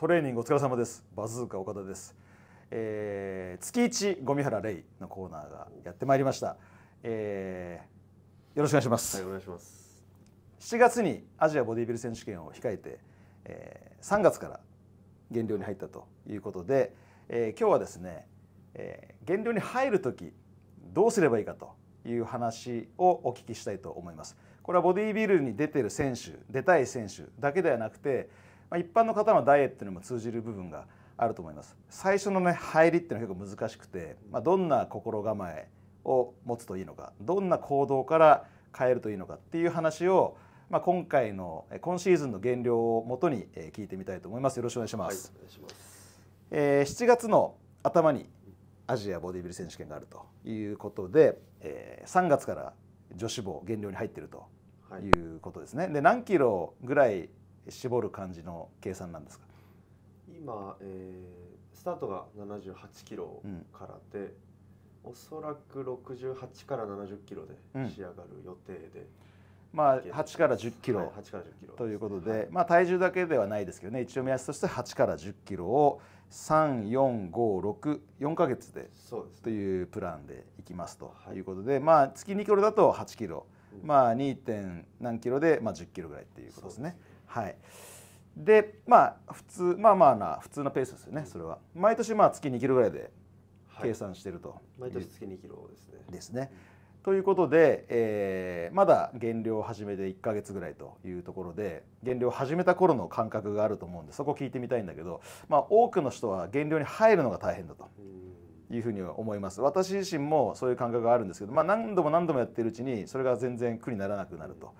トレーニングお疲れ様です。バズーカ岡田です、えー、月一ゴミ原レイのコーナーがやってまいりました、えー、よろしくお願いします、はいお願いします。7月にアジアボディビル選手権を控えて、えー、3月から減量に入ったということで、えー、今日はですね、えー、減量に入る時どうすればいいかという話をお聞きしたいと思います。これはボディビルに出てる選手出たい選手だけではなくて、まあ、一般の方のダイエットにも通じる部分があると思います。最初のね入りっていうのは結構難しくて、まあ、どんな心構えを持つといいのかどんな行動から変えるといいのかっていう話をまあ、今回の今シーズンの減量をもとに聞いてみたいと思います。よろしくお願いします。はい、お願いします。えー、7月の頭にアジアボディビル選手権があるということで、えー、3月から女子棒減量に入っているということですね。はい、で何キロぐらい絞る感じの計算なんですか？今、えー、スタートが78キロからで、うん、おそらく68から70キロで仕上がる予定で。うんまあ、8から10キロということで、まあ、体重だけではないですけどね。一応目安として8から10キロを3456か月でというプランでいきますとい。うことで、まあ、月2キロだと8キロ、まあ、2. 点何キロで、まあ、10キロぐらいっていうことですね。はい。でまあ普通まあまあな普通のペースですよねそれは。毎年まあ月2キロぐらいで計算してると、毎年月2キロですね。ですね。ということで、えー、まだ減量を始めて1か月ぐらいというところで減量を始めた頃の感覚があると思うんでそこを聞いてみたいんだけど、まあ、多くの人は減量に入るのが大変だというふうに思います。私自身もそういう感覚があるんですけど、まあ、何度も何度もやってるうちにそれが全然苦にならなくなると。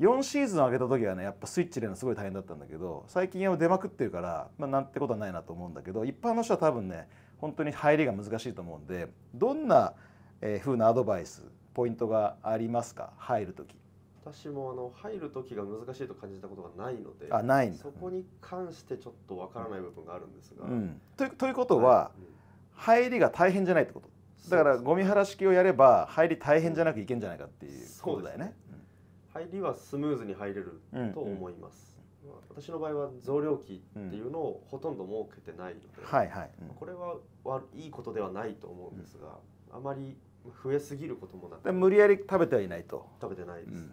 4シーズン上げた時はねやっぱスイッチ入れるのすごい大変だったんだけど最近は出まくってるから、まあ、なんてことはないなと思うんだけど一般の人は多分ね本当に入りが難しいと思うんでどんな風なアドバイスポイントがありますか？入る時。私もあの入る時が難しいと感じたことがないのであないそこに関してちょっとわからない部分があるんですが。うん、とということは、はい。うん、入りが大変じゃないってこと。だからゴミ原式をやれば入り大変じゃなくいけんじゃないかっていうことだよね。入りはスムーズに入れると思います。うんうん、私の場合は増量期っていうのをほとんど設けてないので、はいはい。これは悪いいことではないと思うんですが、あまり増えすぎることもなく無理やり食べてはいないと。食べてないです、うん、は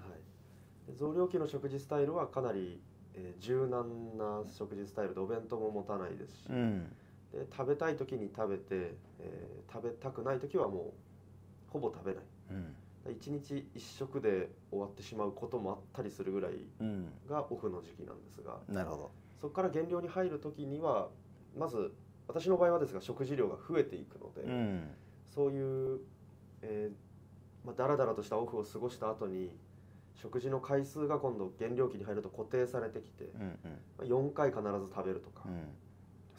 い、増量期の食事スタイルはかなり、えー、柔軟な食事スタイルでお弁当も持たないですし、うん、で食べたい時に食べて、えー、食べたくない時はもうほぼ食べない、うん、1日1食で終わってしまうこともあったりするぐらいがオフの時期なんですが、なるほど。そこから減量に入る時にはまず私の場合はですが食事量が増えていくので、そういうえーまあ、だらだらとしたオフを過ごした後に食事の回数が今度減量期に入ると固定されてきて、うんうん。まあ、4回必ず食べるとか、うん、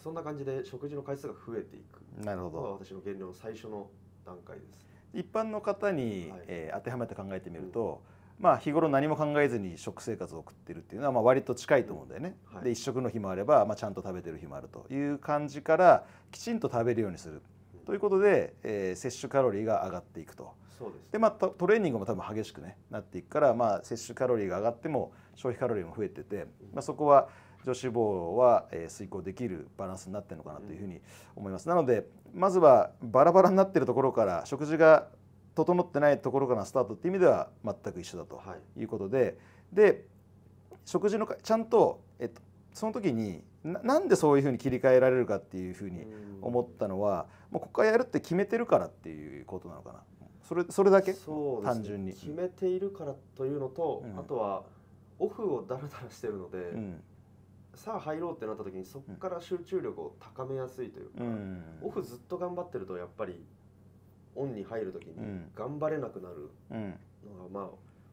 そんな感じで食事の回数が増えていく。なるほど。私の減量の最初の段階です一般の方に、はい、えー、当てはめて考えてみると、うん、まあ、日頃何も考えずに食生活を送ってるっていうのはまあ割と近いと思うんだよね、うん。はい、で一食の日もあれば、まあ、ちゃんと食べてる日もあるという感じからきちんと食べるようにする。ということで、えー、摂取カロリーが上がっていくと。そうです。でまあ、トレーニングも多分激しく、ね、なっていくから、まあ、摂取カロリーが上がっても消費カロリーも増えてて、まあ、そこは女子棒は、えー、遂行できるバランスになってるのかなというふうに思います。なのでまずはバラバラになってるところから食事が整ってないところからスタートっていう意味では全く一緒だとい。うことで、はい、で食事のちゃんと、えっと、その時になんでそういうふうに切り替えられるかっていうふうに思ったのはもうここからやるって決めてるからっていうことなのかな。それそれだけ？そう単純に。決めているからというのと、うん、あとはオフをダラダラしてるので、うん、さあ入ろうってなった時にそこから集中力を高めやすいというか、うん、オフずっと頑張ってるとやっぱりオンに入る時に頑張れなくなるのが、まあ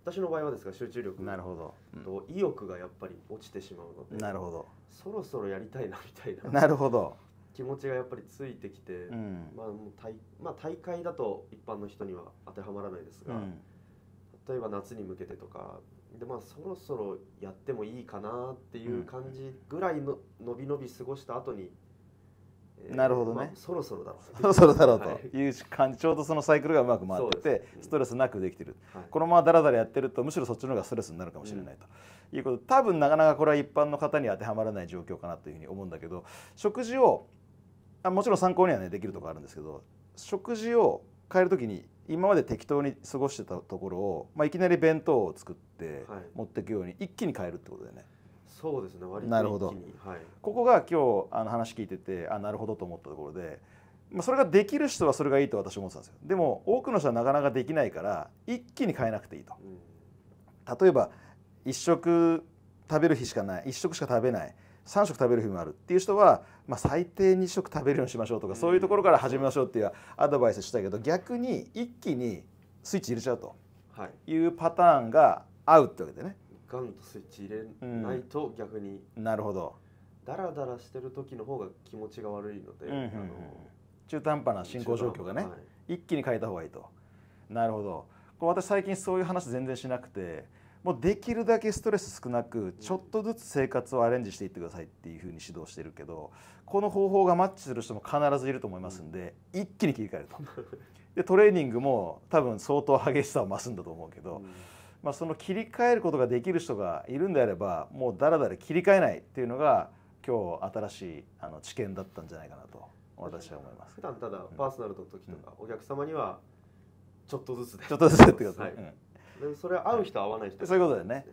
私の場合はですが集中力なるほど、と意欲がやっぱり落ちてしまうのでなるほど。そろそろやりたいなみたいな なるほど。気持ちがやっぱりついてきて、うん、まあ、もう大まあ、大会だと一般の人には当てはまらないですが、うん、例えば夏に向けてとかで、まあ、そろそろやってもいいかなっていう感じぐらいの伸び伸び過ごした後になるほどね、まあ、そろそろだろうそろそろだろうと。い。う感じ、ちょうどそのサイクルがうまく回ってて、ストレスなくできてる、はい、このままだらだらやってるとむしろそっちの方がストレスになるかもしれないと、うん、いうこと多分なかなかこれは一般の方に当てはまらない状況かなというふうに思うんだけど食事をあもちろん参考にはねできるところあるんですけど食事を変える時に今まで適当に過ごしてたところを、まあ、いきなり弁当を作って持っていくように一気に変えるってことだよね。そうですね。割となるほど、はい、ここが今日あの話聞いててあなるほどと思ったところで、まあ、それができる人はそれがいいと私は思ってたんですよ。でも多くの人はなかなかできないから一気に変えなくていいと、うん、例えば1食食べる日しかない1食しか食べない3食食べる日もあるっていう人は、まあ、最低2食食べるようにしましょうとか、そういうところから始めましょうっていうアドバイスしたけど逆に一気にスイッチ入れちゃうとい。うパターンが合うってわけでね。ガンとスイッチ入れないと逆に、うん、なるほど。ダラダラしてる時の方が気持ちが悪いので、うんうんうん、中途半端な進行状況がね、はい、一気に変えた方がいいと。なるほど。これ私最近そういう話全然しなくてもうできるだけストレス少なくちょっとずつ生活をアレンジしていってくださいっていうふうに指導してるけどこの方法がマッチする人も必ずいると思いますんで、うん、一気に切り替えると。でトレーニングも多分相当激しさを増すんだと思うけど、うん、まあ、その切り替えることができる人がいるんであればもうだらだら切り替えないっていうのが今日新しいあの知見だったんじゃないかなと私は思います。普段ただパーソナルの時とか、お客様にはちょっとずつちょっとずつってこと、はい、うんそれは合う人合わない人そういうことだよね。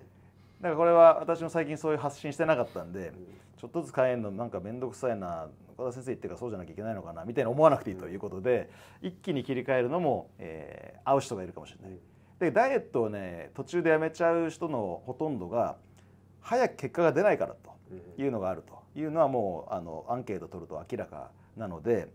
だからこれは私も最近そういう発信してなかったんで、うん、ちょっとずつ変えるのなんか面倒くさいな岡田先生言ってるからそうじゃなきゃいけないのかなみたいに思わなくていいということで、うん、一気に切り替えるのも、えー、合う人がいるかもしれない。でダイエットをね途中でやめちゃう人のほとんどが早く結果が出ないからというのがあると。いうのはもうあのアンケート取ると明らかなので、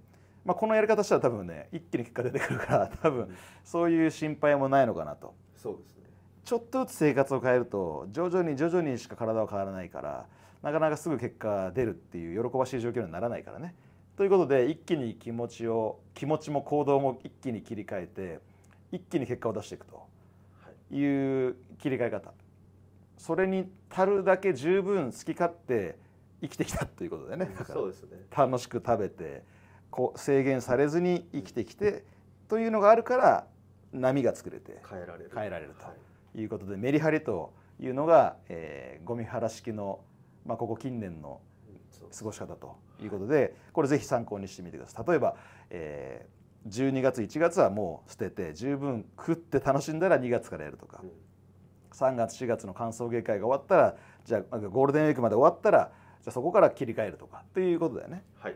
まあ、このやり方したら多分ね一気に結果出てくるから多分そういう心配もないのかなと。そうですね。ちょっとずつ生活を変えると徐々に徐々にしか体は変わらないからなかなかすぐ結果出るっていう喜ばしい状況にならないからね。ということで一気に気持ちを気持ちも行動も一気に切り替えて一気に結果を出していくとい。う切り替え方。それに足るだけ十分好き勝手生きてきたということでね。そうですね。楽しく食べてこう制限されずに生きてきてというのがあるから波が作れて変えられる。変えられるとい。うことで、メリハリというのが、えー、ゴミ原式の、まあ、ここ近年の過ごし方ということでこれぜひ参考にしてみてください。例えば、えー、12月1月はもう捨てて十分食って楽しんだら2月からやるとか、うん、3月4月の歓送迎会が終わったらじゃあゴールデンウィークまで終わったらじゃあそこから切り替えるとかっていうことだよね。はい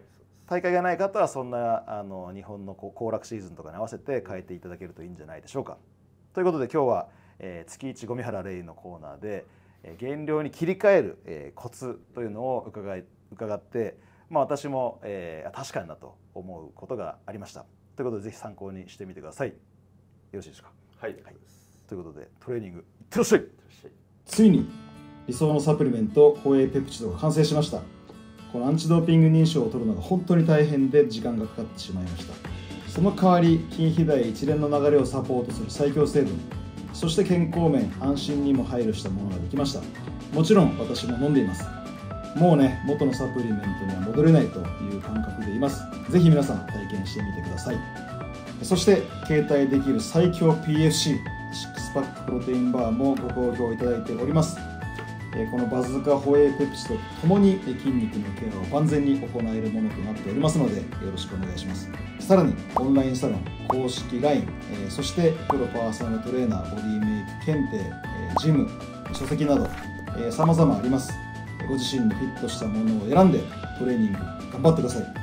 大会がない方はそんなあの日本の行楽シーズンとかに合わせて変えていただけるといいんじゃないでしょうか。ということで今日は、えー、月一ゴミ原レイのコーナーで、えー、減量に切り替える、えー、コツというのを伺い伺って、まあ、私も、えー、確かになと思うことがありました。ということでぜひ参考にしてみてください。よろしいですか？はい、はい、ということでトレーニングいってらっしゃい。ついに理想のサプリメントホエイペプチドが完成しました。このアンチドーピング認証を取るのが本当に大変で時間がかかってしまいました。その代わり筋肥大一連の流れをサポートする最強成分そして健康面安心にも配慮したものができました。もちろん私も飲んでいます。もうね元のサプリメントには戻れないという感覚でいます。ぜひ皆さん体験してみてください。そして携帯できる最強 PFC シッシックスパックプロテインバーもご好評いただいております。このバズーカホエイペプチドとともに筋肉のケアを万全に行えるものとなっておりますのでよろしくお願いします。さらにオンラインサロン公式 LINE そしてプロパーソナルトレーナーボディメイク検定ジム書籍など様々あります。ご自身のフィットしたものを選んでトレーニング頑張ってください。